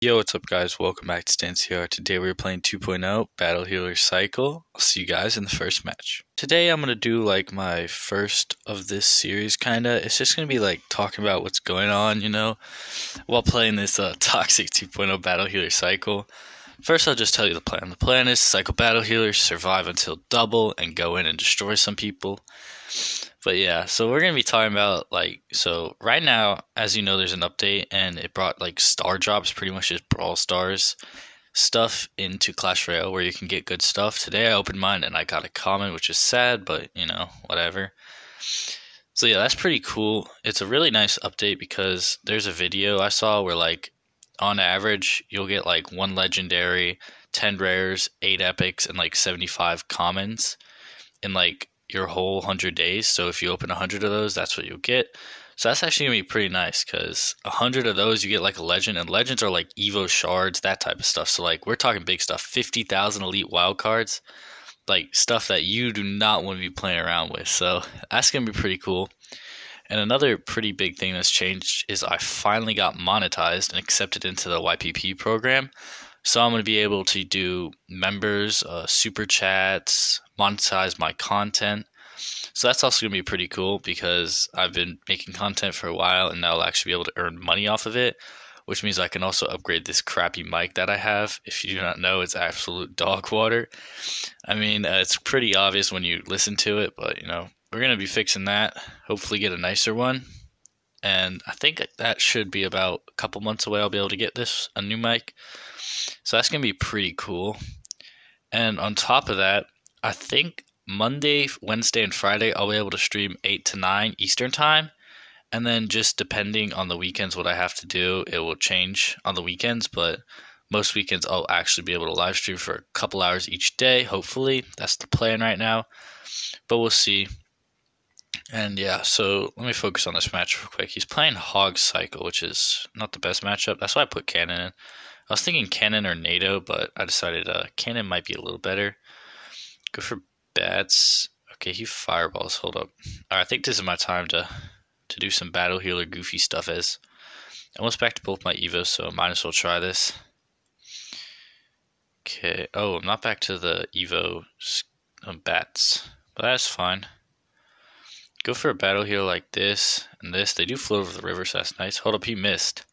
Yo, what's up, guys? Welcome back to Stance here. Today we're playing 2.0 Battle Healer Cycle. I'll see you guys in the first match. Today I'm gonna do like my first of this series, kinda. It's just gonna be like talking about what's going on, you know, while playing this uh, toxic 2.0 Battle Healer Cycle. First, I'll just tell you the plan. The plan is cycle Battle Healers, survive until double, and go in and destroy some people. But yeah, so we're gonna be talking about like so right now, as you know, there's an update and it brought like star drops, pretty much just brawl stars stuff into Clash Royale where you can get good stuff. Today I opened mine and I got a common, which is sad, but you know, whatever. So yeah, that's pretty cool. It's a really nice update because there's a video I saw where like on average you'll get like one legendary, 10 rares, 8 epics and like 75 commons in like your whole 100 days. So if you open 100 of those, that's what you'll get. So that's actually going to be pretty nice because 100 of those, you get like a legend. And legends are like Evo shards, that type of stuff. So, like, we're talking big stuff 50,000 elite wild cards, like stuff that you do not want to be playing around with. So that's going to be pretty cool. And another pretty big thing that's changed is I finally got monetized and accepted into the YPP program. So I'm going to be able to do members, uh, super chats, monetize my content. So that's also going to be pretty cool because I've been making content for a while and now I'll actually be able to earn money off of it, which means I can also upgrade this crappy mic that I have. If you do not know, it's absolute dog water. I mean, uh, it's pretty obvious when you listen to it, but you know, we're going to be fixing that. Hopefully, get a nicer one. And I think that should be about a couple months away. I'll be able to get this, a new mic. So that's going to be pretty cool. And on top of that, I think Monday, Wednesday, and Friday I'll be able to stream 8 to 9 Eastern Time. And then just depending on the weekends, what I have to do, it will change on the weekends. But most weekends, I'll actually be able to live stream for a couple hours each day. Hopefully, that's the plan right now. But we'll see. And yeah, so let me focus on this match real quick. He's playing Hog Cycle, which is not the best matchup. That's why I put Cannon in. I was thinking Cannon or NATO, but I decided uh, Cannon might be a little better. Go for bats. Okay, he fireballs. Hold up. Right, I think this is my time to to do some battle healer goofy stuff as I almost back to both my Evos, so I might as well try this. Okay. Oh, I'm not back to the Evo um, bats, but that's fine. Go for a battle healer like this and this. They do float over the river, so that's nice. Hold up, he missed.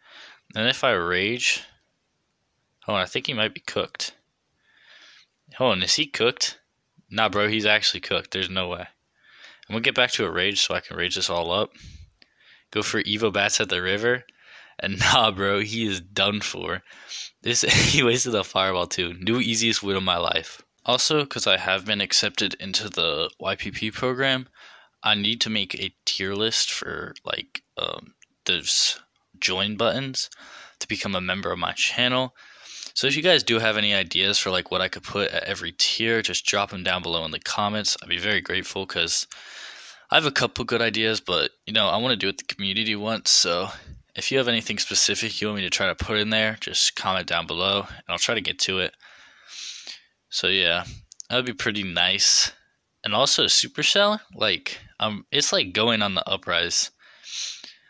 And if I rage, Hold on, I think he might be cooked. Hold on, is he cooked? Nah, bro, he's actually cooked. There's no way. I'm gonna get back to a rage so I can rage this all up. Go for Evo Bats at the river. And nah, bro, he is done for. This he wasted a fireball too. New easiest win of my life. Also, because I have been accepted into the YPP program, I need to make a tier list for like um, those join buttons to become a member of my channel. So if you guys do have any ideas for like what I could put at every tier, just drop them down below in the comments. I'd be very grateful because I have a couple good ideas, but you know I want to do what the community wants. So if you have anything specific you want me to try to put in there, just comment down below and I'll try to get to it. So yeah, that would be pretty nice. And also Supercell, like um, it's like going on the uprise.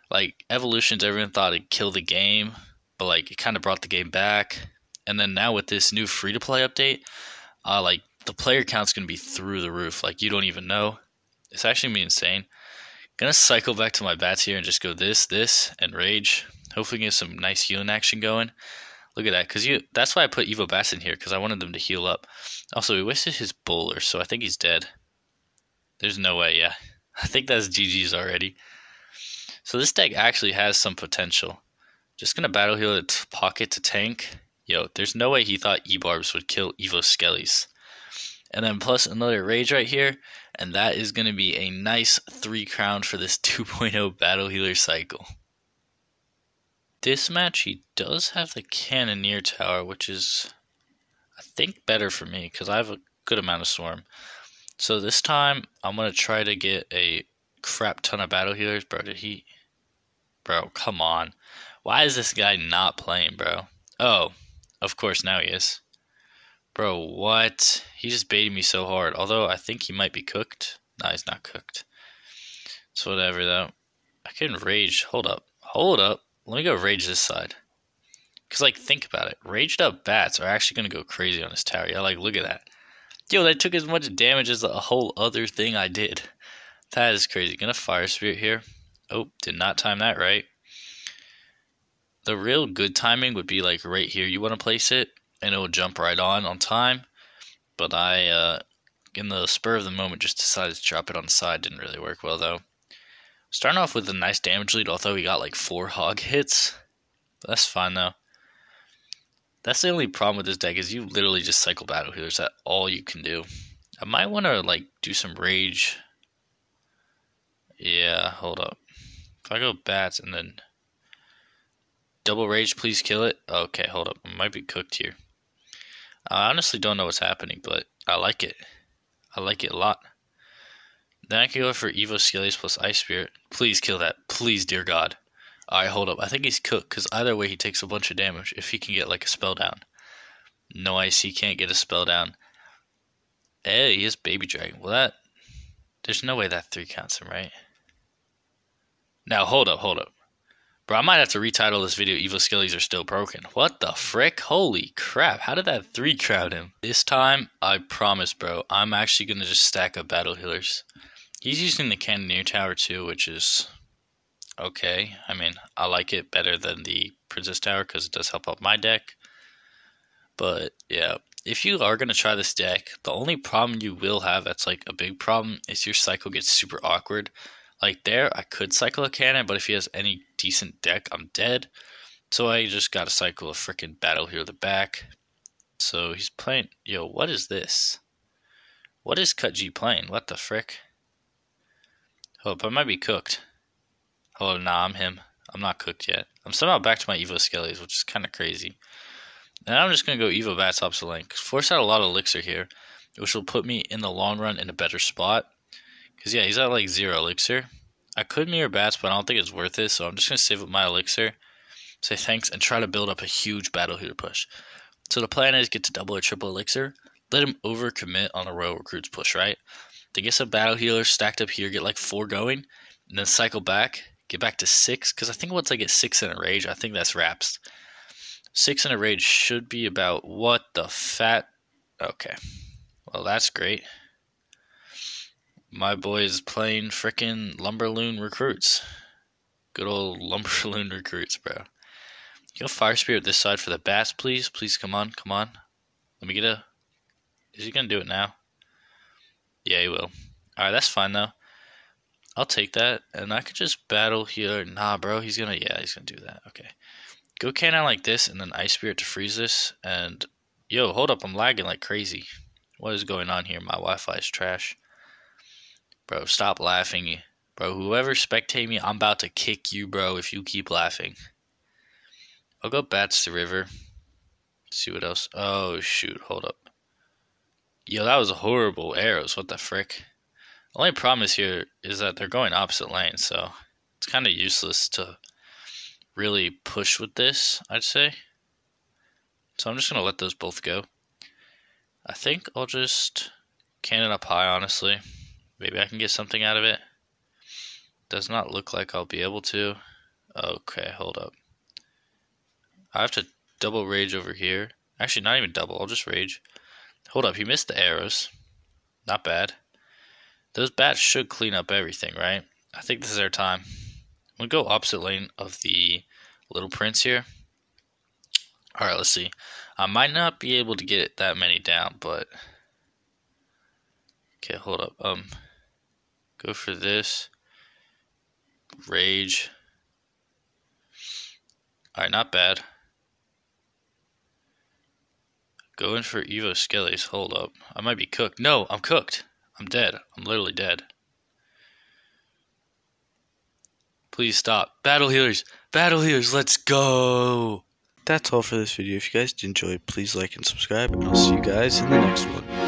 Like Evolutions, everyone thought it'd kill the game, but like it kind of brought the game back and then now with this new free to play update, uh, like the player count's gonna be through the roof. Like you don't even know. It's actually gonna be insane. Gonna cycle back to my bats here and just go this, this, and rage. Hopefully get some nice healing action going. Look at that, cause you. That's why I put Evo Bats in here, cause I wanted them to heal up. Also, he wasted his bowler, so I think he's dead. There's no way, yeah. I think that's GG's already. So this deck actually has some potential. Just gonna battle heal its pocket to tank Yo, there's no way he thought E-Barbs would kill Evo Skellies. And then plus another Rage right here, and that is going to be a nice 3 crown for this 2.0 Battle Healer cycle. This match, he does have the Cannoneer Tower, which is, I think, better for me, because I have a good amount of Swarm. So this time, I'm going to try to get a crap ton of Battle Healers. Bro, did he... Bro, come on. Why is this guy not playing, bro? Oh, of course, now he is. Bro, what? He just baited me so hard. Although, I think he might be cooked. No, he's not cooked. It's whatever, though. I can rage. Hold up. Hold up. Let me go rage this side. Because, like, think about it. Raged up bats are actually going to go crazy on this tower. Yeah, like, look at that. Yo, that took as much damage as a whole other thing I did. That is crazy. Gonna fire spirit here. Oh, did not time that right. The real good timing would be like right here. You want to place it, and it will jump right on on time. But I, uh, in the spur of the moment, just decided to drop it on the side. Didn't really work well though. Starting off with a nice damage lead, although he got like four hog hits. But that's fine though. That's the only problem with this deck is you literally just cycle battle healers. That all you can do. I might want to like do some rage. Yeah, hold up. If I go bats and then double rage, please kill it. Okay, hold up. I might be cooked here. I honestly don't know what's happening, but I like it. I like it a lot. Then I can go for Evo Skellies plus Ice Spirit. Please kill that. Please, dear God. Alright, hold up. I think he's cooked, because either way he takes a bunch of damage if he can get like a spell down. No ice, he can't get a spell down. Hey, he has Baby Dragon. Well, that... There's no way that 3 counts him, right? Now, hold up, hold up. Bro, I might have to retitle this video Evo Skellies are still broken. What the frick? Holy crap. How did that 3 crowd him? This time, I promise, bro, I'm actually going to just stack up battle healers. He's using the Cannoneer Tower too, which is okay. I mean, I like it better than the Princess Tower because it does help out my deck. But yeah, if you are going to try this deck, the only problem you will have that's like a big problem is your cycle gets super awkward. Like there, I could cycle a cannon, but if he has any decent deck, I'm dead. So I just got to cycle a freaking battle healer at the back. So he's playing. Yo, what is this? What is Cut G playing? What the frick? Hope I might be cooked. Oh, nah, I'm him. I'm not cooked yet. I'm somehow back to my Evo Skellies, which is kind of crazy. And I'm just going to go Evo Bats lane. Force out a lot of Elixir here, which will put me in the long run in a better spot. Because, yeah, he's at like zero Elixir. I could mirror Bats, but I don't think it's worth it, so I'm just going to save up my Elixir, say thanks, and try to build up a huge Battle Healer push. So the plan is get to double or triple Elixir, let him overcommit on a Royal Recruits push, right? Then get some Battle Healers stacked up here, get like four going, and then cycle back, get back to six because I think once I get six in a rage, I think that's wraps. Six in a rage should be about what the fat. Okay, well that's great. My boy is playing frickin' Lumberloon recruits. Good old Lumberloon recruits, bro. Go Fire Spirit this side for the bats, please. Please come on, come on. Let me get a. Is he gonna do it now? Yeah, he will. Alright, that's fine though. I'll take that, and I could just battle here. Nah, bro, he's gonna, yeah, he's gonna do that. Okay. Go cannon like this, and then Ice Spirit to freeze this, and, yo, hold up, I'm lagging like crazy. What is going on here? My Wi-Fi is trash. Bro, stop laughing. Bro, whoever spectate me, I'm about to kick you, bro, if you keep laughing. I'll go bats to river. See what else. Oh, shoot, hold up. Yo, that was horrible arrows. What the frick? only problem is here is that they're going opposite lanes, so it's kind of useless to really push with this, I'd say. So I'm just going to let those both go. I think I'll just cannon up high, honestly. Maybe I can get something out of it. Does not look like I'll be able to. Okay, hold up. I have to double rage over here. Actually, not even double. I'll just rage. Hold up, he missed the arrows. Not bad. Those bats should clean up everything, right? I think this is our time. To go opposite lane of the Little Prince here. Alright, let's see. I might not be able to get that many down, but... Okay, hold up. Um, Go for this. Rage. Alright, not bad. Going for Evo Skellies. Hold up. I might be cooked. No, I'm cooked. I'm dead. I'm literally dead. Please stop. Battle healers. Battle healers. Let's go. That's all for this video. If you guys did enjoy, please like and subscribe. And I'll see you guys in the next one.